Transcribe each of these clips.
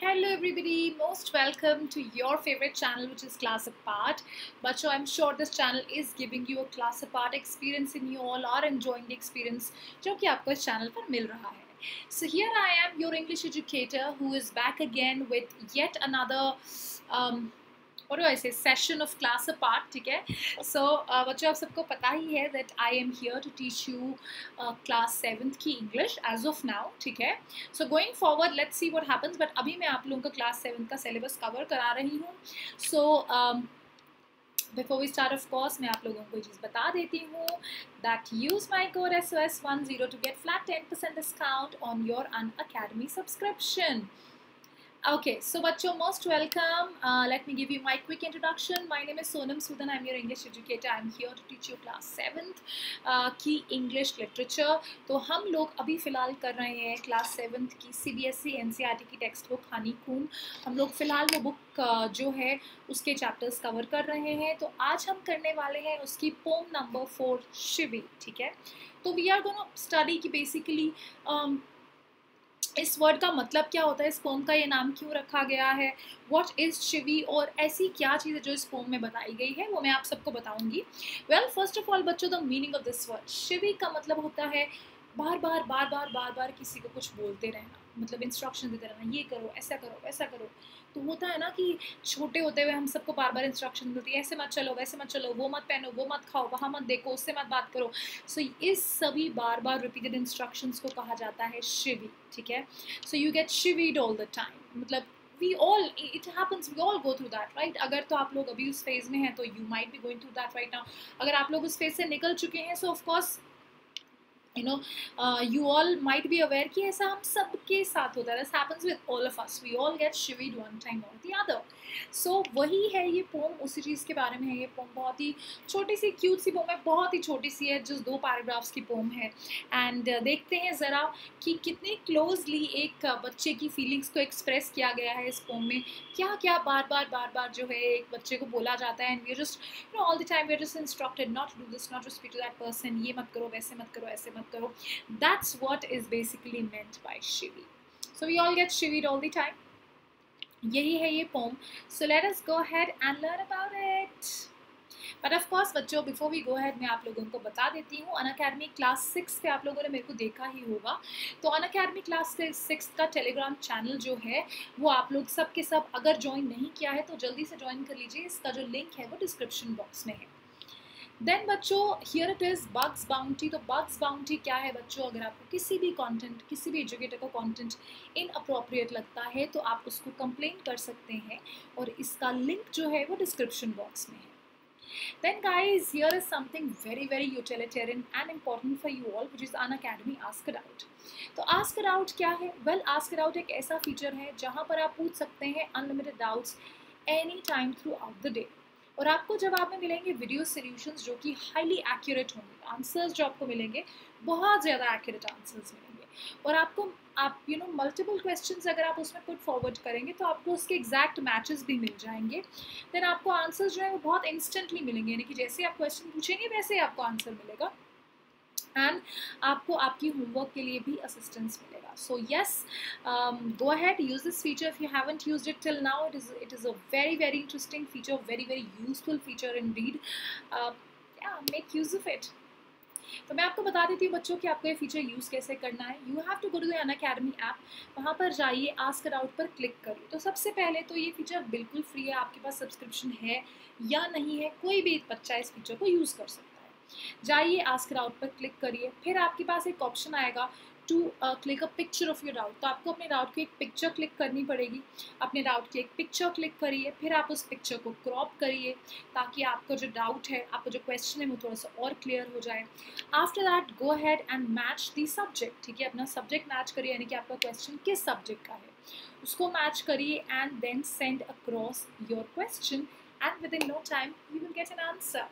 Hello everybody, most welcome to your favorite channel which is Class Apart. Bacho, I'm sure this channel is giving you a class apart experience and you all are enjoying the experience जो कि आपको इस channel पर मिल रहा है. So here I am, your English educator who is back again with yet another um, do I say session of class apart ठीक है uh, बच्चों आप सबको पता ही है I am here to teach you uh, class seventh की English as of now ठीक है so going forward let's see what happens but अभी मैं आप लोगों का class seventh का syllabus cover करा रही हूँ um, before we start of course मैं आप लोगों को चीज़ बता देती हूँ that use my code SOS10 to get flat 10% discount on your Unacademy subscription. Okay, so Bacho, most welcome. Uh, let me give you my quick introduction. My name is Sonam Sudan. I'm your English educator. I'm here to teach you class seventh uh, की English literature. तो हम लोग अभी फ़िलहाल कर रहे हैं class seventh की C B S E N C R T की टेक्स्ट बुक हनी खून हम लोग फ़िलहाल वो बुक uh, जो है उसके चैप्टर्स कवर कर रहे हैं तो आज हम करने वाले हैं उसकी पोम नंबर फोर शिवी ठीक है तो वी आर गोना स्टडी की बेसिकली um, इस वर्ड का मतलब क्या होता है? इस पोम का ये नाम क्यों रखा गया है? वॉट इज़ शिवी और ऐसी क्या चीज़ें जो इस पोम में बताई गई है? वो मैं आप सबको बताऊँगी। वेल फ़र्स्ट ऑफ़ ऑल बच्चों the meaning of this word chivvy का मतलब होता है बार बार बार बार बार बार किसी को कुछ बोलते रहना मतलब इंस्ट्रक्शन देते रहना ये करो ऐसा करो वैसा करो। तो होता है ना कि छोटे होते हुए हम सबको बार बार इंस्ट्रक्शन मिलती है ऐसे मत चलो वैसे मत चलो वो मत पहनो वो मत खाओ वहाँ मत देखो उससे मत बात करो। सो so, इस सभी बार बार रिपीटेड इंस्ट्रक्शंस को कहा जाता है शिवी ठीक है? So you get chivvied all the time मतलब we all it happens we all go through that right अगर तो आप लोग अभी उस फ़ेज़ में हैं तो you might be going through that right now अगर आप लोग उस फ़ेज़ से निकल चुके हैं so of course you know you all might be aware कि ऐसा हम सबके साथ होता है। This happens with all of us we all get chivvied one time और द अदर सो so, वही है ये पोम उसी चीज़ के बारे में है ये पोम बहुत ही छोटी सी क्यूट सी पोम है बहुत ही छोटी सी है जो दो पैराग्राफ्स की पोम है। एंड uh, देखते हैं ज़रा कि कितने क्लोजली एक uh, बच्चे की फीलिंग्स को एक्सप्रेस किया गया है इस पोम में। क्या क्या बार बार बार बार जो है एक बच्चे को बोला जाता है। And we just you know all the time we just instructed not do this not to speak to that person ये मत करो वैसे मत करो ऐसे मत करो। That's what is basically meant by chivvy so we all get chivvied all the time यही है ये poem so let us go ahead and learn about it but of course बच्चों बिफोर वी गो हैड मैं आप लोगों को बता देती हूँ अन अकेडमी क्लास सिक्स पे आप लोगों ने मेरे को देखा ही होगा. तो अन अकेडमी क्लास सिक्स का टेलीग्राम चैनल जो है, वो आप लोग सब के सब अगर ज्वाइन नहीं किया है तो जल्दी से ज्वाइन कर लीजिए. इसका जो लिंक है, वो डिस्क्रिप्शन बॉक्स में है. देन बच्चों here it is bugs bounty तो बग्स बाउंटी क्या है बच्चों अगर आपको किसी भी कंटेंट किसी भी एजुकेटर का कंटेंट इन अप्रोप्रिएट लगता है तो आप उसको कंप्लेन कर सकते हैं और इसका लिंक जो है वो डिस्क्रिप्शन बॉक्स में है guys, here is something very very utilitarian and important for you all, which is an academy ask it out. तो it out क्या है? Ask it out एक ऐसा फीचर है जहाँ पर आप पूछ सकते हैं unlimited doubts any time throughout the day और आपको जवाब में मिलेंगे वीडियो सोल्यूशंस जो कि हाईली एक्यूरेट होंगे आंसर्स जो आपको मिलेंगे, बहुत ज़्यादा एक्यूरेट आंसर्स मिलेंगे। और आपको, आप यू नो मल्टीपल क्वेश्चन अगर आप उसमें पुट फॉरवर्ड करेंगे तो आपको उसके एग्जैक्ट मैचेस भी मिल जाएँगे। देन आपको आंसर्स जो है वो बहुत इंस्टेंटली मिलेंगे, यानी कि जैसे आप क्वेश्चन पूछेंगे, वैसे ही आपको आंसर मिलेगा। एंड आपको आपकी होमवर्क के लिए भी असिस्टेंस मिलेगा। So yes go ahead use this feature if you haven't use it till now it is it is a very very interesting feature very very useful feature indeed make use of it तो मैं आपको बता देती हूँ बच्चों कि आपको ये फीचर यूज़ कैसे करना है। You have to go to academy app वहाँ पर जाइए आस्कर आउट पर क्लिक करिए। तो सबसे पहले तो ये फीचर बिल्कुल फ्री है, आपके पास सब्सक्रिप्शन है या नहीं है, कोई भी बच्चा इस फीचर को यूज़ कर सकता है। जाइए आस्कर आउट पर क्लिक करिए। फिर आपके पास एक ऑप्शन आएगा to click a picture of your doubt तो आपको अपने राउट की एक पिक्चर क्लिक करनी पड़ेगी। अपने राउट की एक पिक्चर क्लिक करिए, फिर आप उस पिक्चर को क्रॉप करिए ताकि आपका जो डाउट है, आपका जो क्वेश्चन है, वो थोड़ा सा और क्लियर हो जाए। After that go ahead and match the subject ठीक है, अपना सब्जेक्ट मैच करिए, यानी कि आपका क्वेश्चन किस सब्जेक्ट का है। उसको मैच करिए and then send across your question and within no time you will get an answer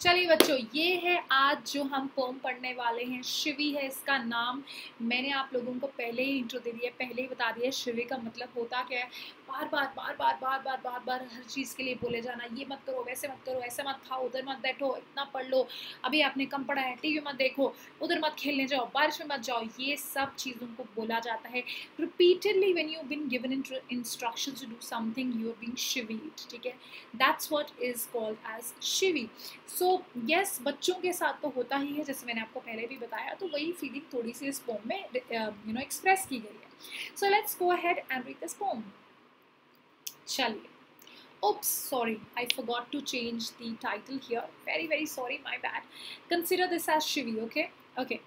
चलिए बच्चों, ये है आज जो हम पोम पढ़ने वाले हैं। शिवी है इसका नाम। मैंने आप लोगों को पहले ही इंट्रो दे दिया, पहले ही बता दिया, शिवी का मतलब होता क्या है? बार बार बार बार बार बार बार बार हर चीज़ के लिए बोले जाना। ये मत करो, वैसे मत करो, ऐसे मत खाओ, उधर मत बैठो, इतना पढ़ लो। अभी आपने कम पढ़ा है, टीवी मत देखो, उधर मत खेलने जाओ, बारिश में मत जाओ। ये सब चीज़ों को बोला जाता है। Repeatedly when you been given instruction to do something you are been chivvied ठीक है? That's what is called as chivvy so so, yes yes, बच्चों के साथ तो होता ही है जैसे मैंने आपको पहले भी बताया तो वही फीलिंग थोड़ी सी इस फॉर्म में यू नो एक्सप्रेस की गई है। So let's go ahead and read this form चलिए। Oops sorry I forgot to change the title here very very sorry my bad consider this as chivvy okay okay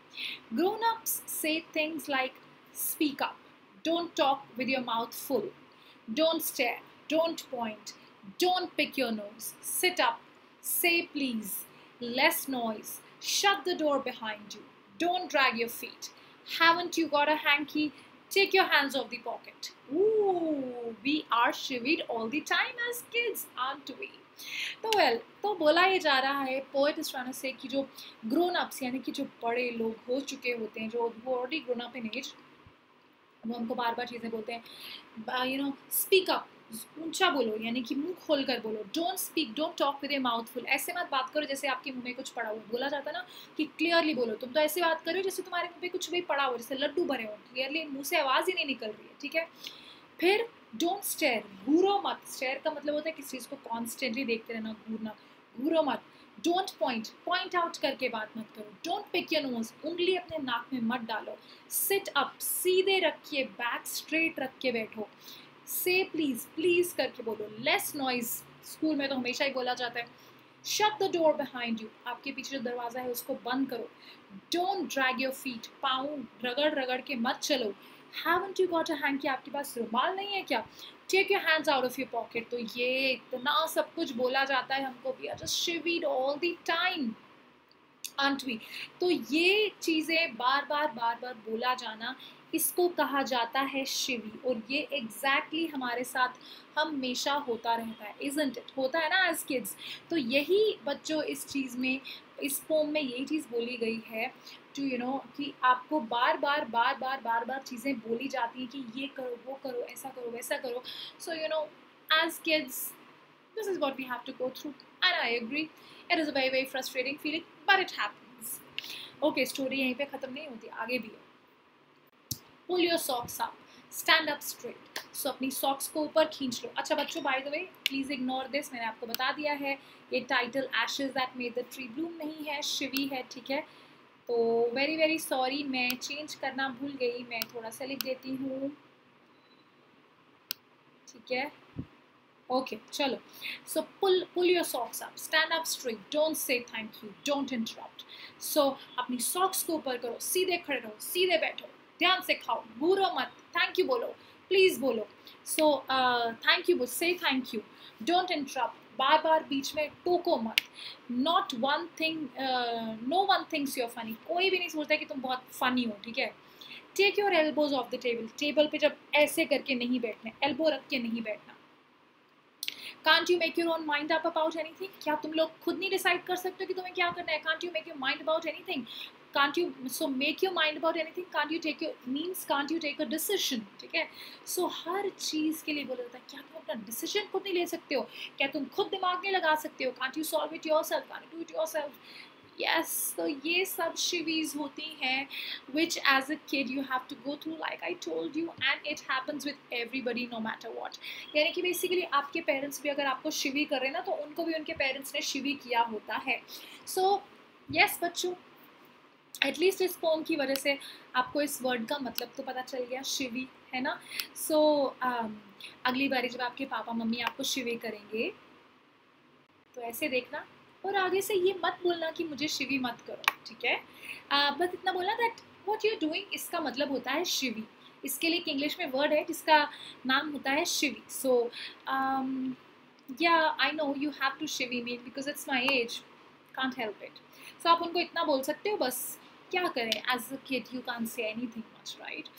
grown ups say things like speak up don't talk with your mouth full don't stare don't point don't pick your nose sit up say please less noise shut the door behind you don't drag your feet haven't you got a hanky Take your hands off the pocket. Ooh, we are shivered all the time as kids, aren't we? तो well तो बोला ये जा रहा है poet इस trying से कि जो ग्रोन अप्स यानी कि जो बड़े लोग हो चुके होते हैं जो already grown up in age वो हमको बार बार चीज़ें बोलते हैं यू नो स्पीक अप ऊँचा बोलो, यानी कि मुँह खोल कर बोलो। Don't speak don't talk with a mouth full ऐसे मत बात करो जैसे आपके मुँह में कुछ पड़ा हुआ बोला जाता है ना कि क्लियरली बोलो। तुम तो ऐसे बात करो जैसे तुम्हारे मुँह में कुछ भी पड़ा हो, जैसे लड्डू भरे हो। क्लियरली मुँह से आवाज़ ही नहीं निकल रही है, ठीक है? फिर डोंट स्टेयर घूरो मत। स्टेयर का मतलब होता है किसी चीज़ को कॉन्स्टेंटली देखते रहना, घूरना। घूरो मत। डोंट पॉइंट पॉइंट आउट करके बात मत करो। डोंट पिक योर नोज़ उंगली अपने नाक में मत डालो। सिट अप सीधे रखिए। बैक स्ट्रेट रख के बैठो। से प्लीज़ प्लीज़ करके बोलो। लेस नॉइज़ स्कूल में तो हमेशा ही बोला जाता है। Shut the door behind you आपके पीछे जो दरवाज़ा है, उसको बंद करो। डोंट ड्रैग योर फीट पाँव रगड़ रगड़ के मत चलो। Haven't you got a hanky कि आपके पास रुमाल नहीं है क्या? Take your hands out of your pocket तो ये इतना सब कुछ बोला जाता है हमको भी। Just chivvied all the time अंटवी तो ये चीज़ें बार बार बार बार बोला जाना, इसको कहा जाता है शिवी। और ये एग्जैक्टली exactly हमारे साथ हमेशा होता रहता है इजेंट इट होता है ना एज किड्स तो यही बच्चों इस चीज़ में, इस पोम में यही चीज़ बोली गई है टू यू नो कि आपको बार बार बार बार बार बार चीज़ें बोली जाती हैं कि ये करो, वो करो, ऐसा करो, वैसा करो। So you know as kids this is what we have to go through and I agree it is a very very frustrating feeling but it happens okay story यहीं पे ख़त्म नहीं होती, आगे भी है। Pull your socks up stand up straight so अपनी socks को ऊपर खींच लो। अच्छा बच्चों by the way please ignore this मैंने आपको बता दिया है। ये title ashes that made the tree bloom नहीं है शिवी है, ठीक है? तो वेरी वेरी सॉरी मैं चेंज करना भूल गई, मैं थोड़ा सा लिख देती हूँ। ठीक है? ओके चलो। So pull pull your socks up stand up straight don't say thank you don't interrupt so अपनी सॉक्स को ऊपर करो। सीधे खड़े रहो। सीधे बैठो। ध्यान से खाओ। बुरो मत। थैंक यू बोलो। प्लीज़ बोलो। So thank you say thank you don't interrupt बार बार बीच में टोको मत। Not one thing no one thinks you're funny कोई भी नहीं सोचता कि तुम बहुत फनी हो, ठीक है? Take your elbows off the table table पे जब ऐसे करके नहीं बैठना एल्बो रख के नहीं बैठना। Can't you make your own mind up about anything क्या तुम लोग खुद नहीं डिसाइड कर सकते कि तुम्हें क्या करना है? Can't you make your mind about anything can't you, so make your mind about anything, can't you take your means, can't you take a decision ठीक है? सो हर चीज़ के लिए बोला जाता है, क्या तुम अपना डिसीज़न खुद नहीं ले सकते हो? क्या तुम खुद दिमाग नहीं लगा सकते हो? Can't you solve it yourself? Can't you do it yourself? Yes तो ये सब शिवीज होती हैं which as a kid you have to go through like I told you and it happens with everybody no matter what. यानी कि basically आपके parents भी अगर आपको शिवी कर ना तो उनको भी उनके पेरेंट्स ने शिवी किया होता है। So yes बच्चों एटलीस्ट इस पोम की वजह से आपको इस वर्ड का मतलब तो पता चल गया शिवी है ना? सो so, um, अगली बारी जब आपके पापा मम्मी आपको शिवी करेंगे तो ऐसे देखना। और आगे से ये मत बोलना कि मुझे शिवी मत करो ठीक है? uh, बस इतना बोलना दैट वॉट यू डूइंग इसका मतलब होता है शिवी। इसके लिए एक इंग्लिश में वर्ड है जिसका नाम होता है Shivi. So yeah I know you have to Shivi mean because it's my age can't help it so आप उनको इतना बोल सकते हो बस क्या करें? As a kid you can say anything much right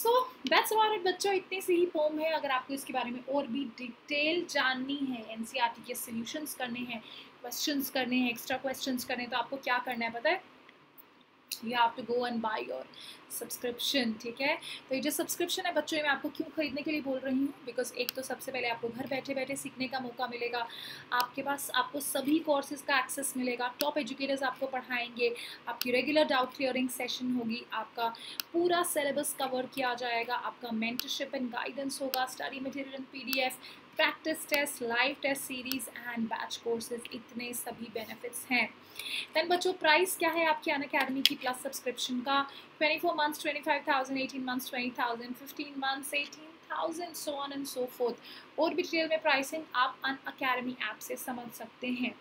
so that's about it बच्चों इतनी सी ही पोम है। अगर आपको इसके बारे में और भी डिटेल जाननी है एन के सोल्यूशंस करने हैं क्वेश्चंस करने हैं एक्स्ट्रा क्वेश्चंस करने हैं तो आपको क्या करना है पता है? You have to go and buy your subscription ठीक है? तो ये जो सब्सक्रिप्शन है बच्चों में आपको क्यों खरीदने के लिए बोल रही हूँ? बिकॉज़ एक तो सबसे पहले आपको घर बैठे बैठे सीखने का मौका मिलेगा, आपके पास आपको सभी कोर्सेज का एक्सेस मिलेगा टॉप एजुकेटर्स आपको पढ़ाएँगे, आपकी रेगुलर डाउट क्लियरिंग सेशन होगी, आपका पूरा सिलेबस कवर किया जाएगा, आपका मेंटरशिप एंड गाइडेंस होगा study material and P practice test live test series and batch courses इतने सभी बेनिफिट्स हैं। देन बच्चों प्राइस क्या है आपकी अन अकेडमी की? प्लस सब्सक्रिप्शन का 24 months 25,000 18 months 20,000 15 months 18,000 so on and so forth और भी डिटेल में प्राइसिंग आप अन अकेडमी ऐप से समझ सकते हैं।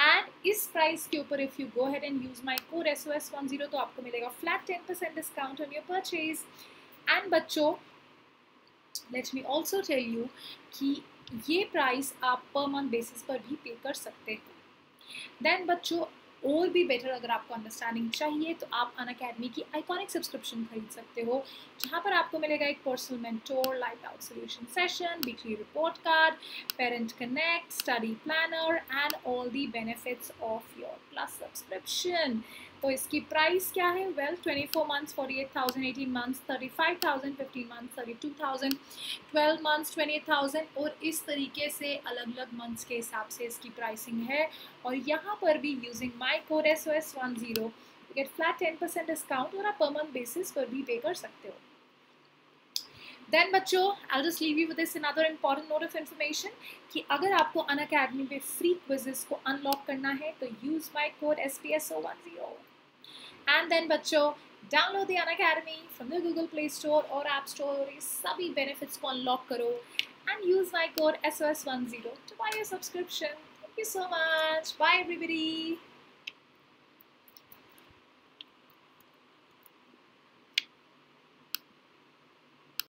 एंड इस प्राइस के ऊपर if you go head and use my code S O S one zero तो आपको मिलेगा flat ten percent discount on your purchase and बच्चों let me also tell you कि ये प्राइस आप पर मंथ बेसिस पर भी पे कर सकते हो। देन बच्चों, और भी बेटर अगर आपको अंडरस्टैंडिंग चाहिए तो आप अन अकेडमी की आइकॉनिक सब्सक्रिप्शन खरीद सकते हो, जहाँ पर आपको मिलेगा एक personal mentor live doubt solution session weekly report card parent connect study planner and all the benefits of your plus subscription तो इसकी प्राइस क्या है? Well twenty four months forty eight thousand eighteen months thirty five thousand fifteen months thirty two thousand twelve months twenty eight thousand और इस तरीके से अलग अलग मंथ्स के हिसाब से इसकी प्राइसिंग है। और यहाँ पर भी using my code S O S one zero get flat ten percent discount और आप पर मंथ बेसिस पर भी पे कर सकते हो। देन बच्चों I just leave you with this another important note of information कि अगर आपको अन अकेडमी पे फ्री क्विजेस को अनलॉक करना है तो use my code S P S O one zero and then बच्चों download the Unacademy from the Google Play Store और ऐप स्टोर और ये सभी बेनिफिट्स को अनलॉक करो and use my code S O S one zero to buy your subscription thank you so much bye everybody